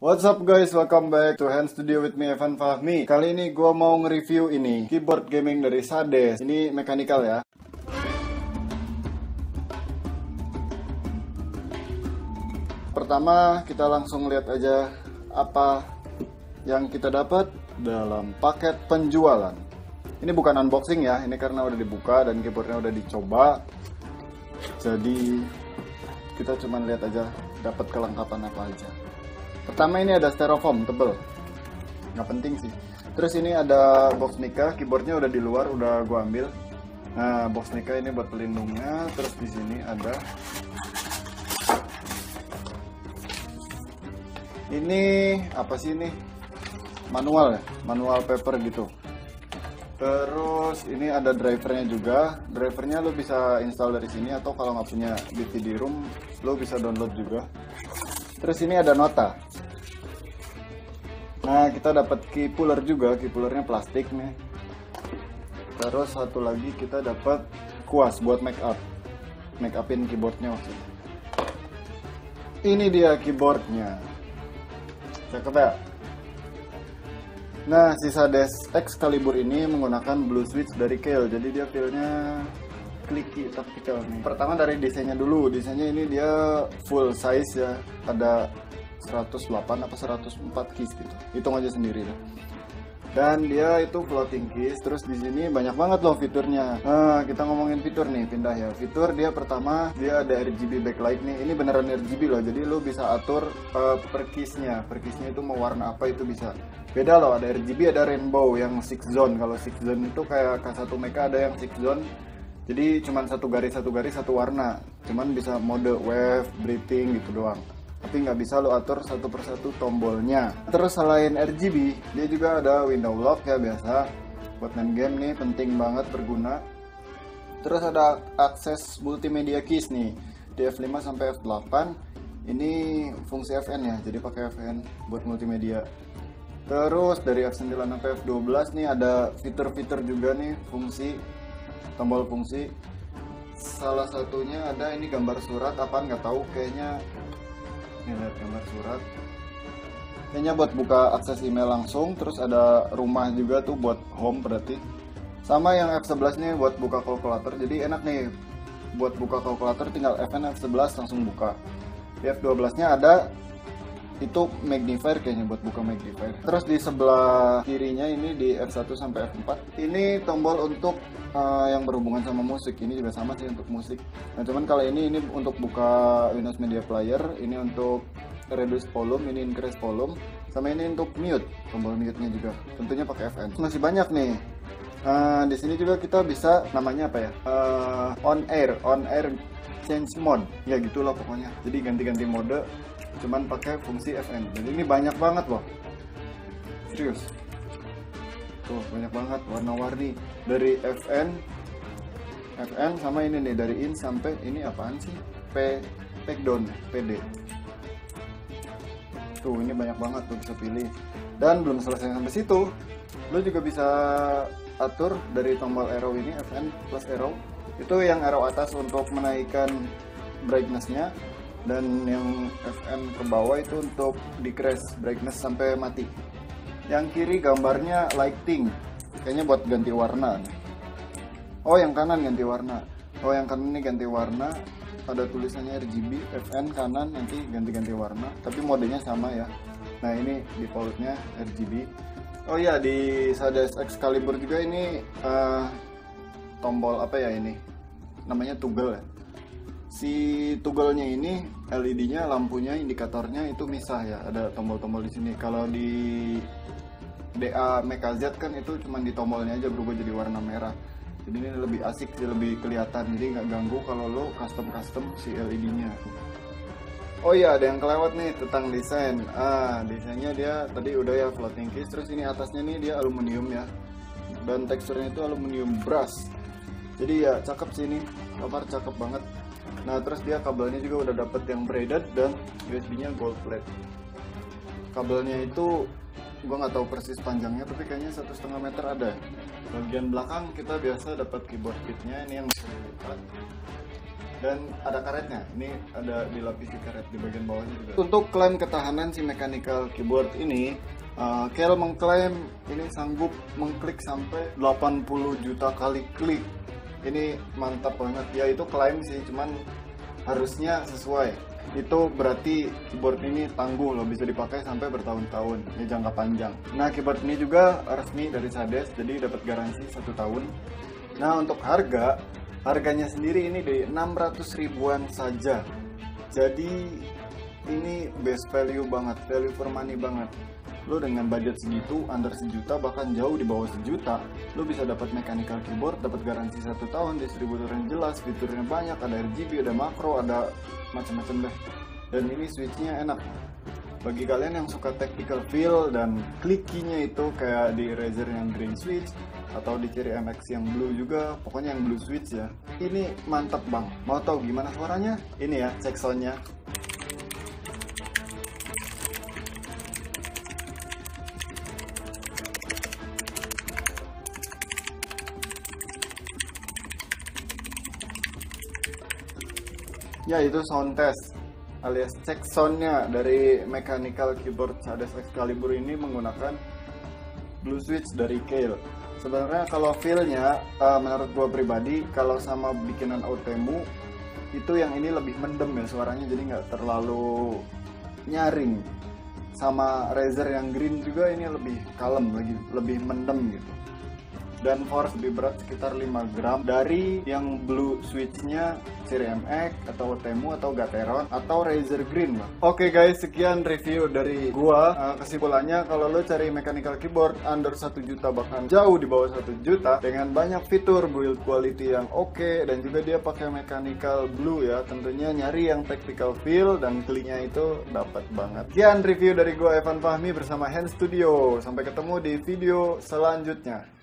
What's up guys, welcome back to Hand Studio with me Evan Fahmi. Kali ini gue mau nge-review ini Keyboard gaming dari Sades. Ini mechanical ya. Pertama kita langsung lihat aja Apa yang kita dapat dalam paket penjualan. Ini bukan unboxing ya, ini karena udah dibuka dan keyboardnya udah dicoba. Jadi kita cuma lihat aja dapat kelengkapan apa aja Pertama ini ada styrofoam tebel. Nggak penting sih. Terus ini ada box Nika, keyboardnya udah di luar, udah gua ambil. Nah, box Nika ini buat pelindungnya. Terus di sini ada ini apa sih ini? Manual ya, manual paper gitu. Terus ini ada drivernya juga. Drivernya lo bisa install dari sini atau kalau nggak punya DVD room, lo bisa download juga. Terus ini ada nota. Nah, kita dapat key puller juga, key pullernya plastik nih. Terus satu lagi kita dapat kuas buat make up. Make upin keyboardnya maksudnya. Ini dia keyboardnya. Cakep ya? Nah, sisa Des Excalibur ini menggunakan blue switch dari Kale. Jadi dia feelnya clicky tactical nih. Pertama dari desainnya dulu. Desainnya ini dia full size ya. Ada 108 apa 104 keys gitu. Hitung aja sendiri deh. Dan dia itu floating keys. Terus di sini banyak banget loh fiturnya. Nah, kita ngomongin fitur nih, pindah ya. Fitur dia pertama dia ada RGB backlight nih. Ini beneran RGB loh. Jadi lo bisa atur uh, per keysnya. Per keysnya itu mau warna apa itu bisa. Beda loh, ada RGB, ada rainbow yang six zone. Kalau six zone itu kayak K1 Mecha ada yang six zone jadi cuman satu garis satu garis satu warna. Cuman bisa mode wave breathing gitu doang. Tapi nggak bisa lo atur satu persatu tombolnya. Terus selain RGB dia juga ada window lock ya biasa. Buat main game nih penting banget berguna. Terus ada akses multimedia keys nih. Di F5 sampai F8 ini fungsi FN ya jadi pakai FN buat multimedia. Terus dari F9 sampai F12 nih ada fitur-fitur juga nih fungsi tombol fungsi. Salah satunya ada ini gambar surat apa nggak tahu kayaknya. Ini lihat gambar surat. Kayaknya buat buka akses email langsung terus ada rumah juga tuh buat home berarti. Sama yang F11 nih buat buka kalkulator. Jadi enak nih buat buka kalkulator tinggal FN F11 langsung buka. Di F12 nya ada itu magnifier kayaknya buat buka magnifier. Terus di sebelah kirinya ini di F1 sampai F4 ini tombol untuk uh, yang berhubungan sama musik. Ini juga sama sih untuk musik. Nah, cuman kalau ini ini untuk buka Windows Media Player, ini untuk reduce volume, ini increase volume, sama ini untuk mute, tombol mute-nya juga. Tentunya pakai FN. Masih banyak nih. Uh, di sini juga kita bisa namanya apa ya? Uh, on air, on air change mode. Ya gitulah pokoknya. Jadi ganti-ganti mode cuman pakai fungsi FN jadi ini banyak banget loh. Serius. Tuh banyak banget warna-warni. Dari FN FN sama ini nih dari in sampai ini apaan sih? P down PD tuh ini banyak banget tuh bisa pilih. Dan belum selesai sampai situ lo juga bisa atur dari tombol arrow ini FN plus arrow. Itu yang arrow atas untuk menaikkan brightnessnya dan yang FN ke bawah itu untuk decrease brightness sampai mati. Yang kiri gambarnya lighting. Kayaknya buat ganti warna oh yang kanan ganti warna. Oh yang kanan ini ganti warna. Ada tulisannya RGB FN kanan nanti ganti-ganti warna. Tapi modenya sama ya. Nah ini defaultnya RGB oh ya di Sades Excalibur juga ini uh, tombol apa ya ini? Namanya toggle ya si toggle-nya ini LED-nya lampunya indikatornya itu misah ya. Ada tombol-tombol di sini. Kalau di DA Mecha Z kan itu cuma di tombolnya aja berubah jadi warna merah. Jadi ini lebih asik sih lebih kelihatan. Jadi nggak ganggu kalau lo custom custom si LED-nya Oh iya ada yang kelewat nih tentang desain. Ah desainnya dia tadi udah ya floating case. Terus ini atasnya nih dia aluminium ya. Dan teksturnya itu aluminium brush jadi ya cakep sih ini. Kabar cakep banget. Nah terus dia kabelnya juga udah dapet yang braided dan USB nya gold plate kabelnya itu gue nggak tahu persis panjangnya tapi kayaknya satu setengah meter ada. Bagian belakang kita biasa dapat keyboard kitnya ini yang bisa dilipat dan ada karetnya ini ada dilapisi karet di bagian bawahnya juga. Untuk klaim ketahanan si mechanical keyboard ini uh, Kel mengklaim ini sanggup mengklik sampai 80 juta kali klik ini mantap banget. Ya itu klaim sih cuman harusnya sesuai. Itu berarti keyboard ini tangguh loh bisa dipakai sampai bertahun-tahun. Ini jangka panjang. Nah keyboard ini juga resmi dari Sades jadi dapat garansi satu tahun. Nah untuk harga harganya sendiri ini di 600 ribuan saja. Jadi ini best value banget value for money banget lo dengan budget segitu under sejuta bahkan jauh di bawah sejuta lo bisa dapat mechanical keyboard dapat garansi satu tahun distributor yang jelas fiturnya banyak ada RGB ada makro ada macam-macam deh. Dan ini switchnya enak. Bagi kalian yang suka tactical feel dan klikinya itu kayak di Razer yang green switch atau di Cherry MX yang blue juga pokoknya yang blue switch ya. Ini mantap bang. Mau tahu gimana suaranya? Ini ya cek soundnya ya itu sound test alias cek soundnya dari mechanical keyboard. Sades Excalibur ini menggunakan blue switch dari Kale sebenarnya kalau feelnya uh, menurut gua pribadi kalau sama bikinan Outemu itu yang ini lebih mendem ya suaranya jadi nggak terlalu nyaring. Sama Razer yang green juga ini lebih kalem lagi lebih mendem gitu dan force lebih berat sekitar 5 gram dari yang blue switchnya Siri MX atau Temu atau Gateron atau Razer Green lah. Oke okay guys, sekian review dari gua. Uh, kesimpulannya kalau lo cari mechanical keyboard under 1 juta bahkan jauh di bawah 1 juta dengan banyak fitur build quality yang oke okay, dan juga dia pakai mechanical blue ya. Tentunya nyari yang tactical feel dan kliknya itu dapat banget. Sekian review dari gua Evan Fahmi bersama Hand Studio. Sampai ketemu di video selanjutnya.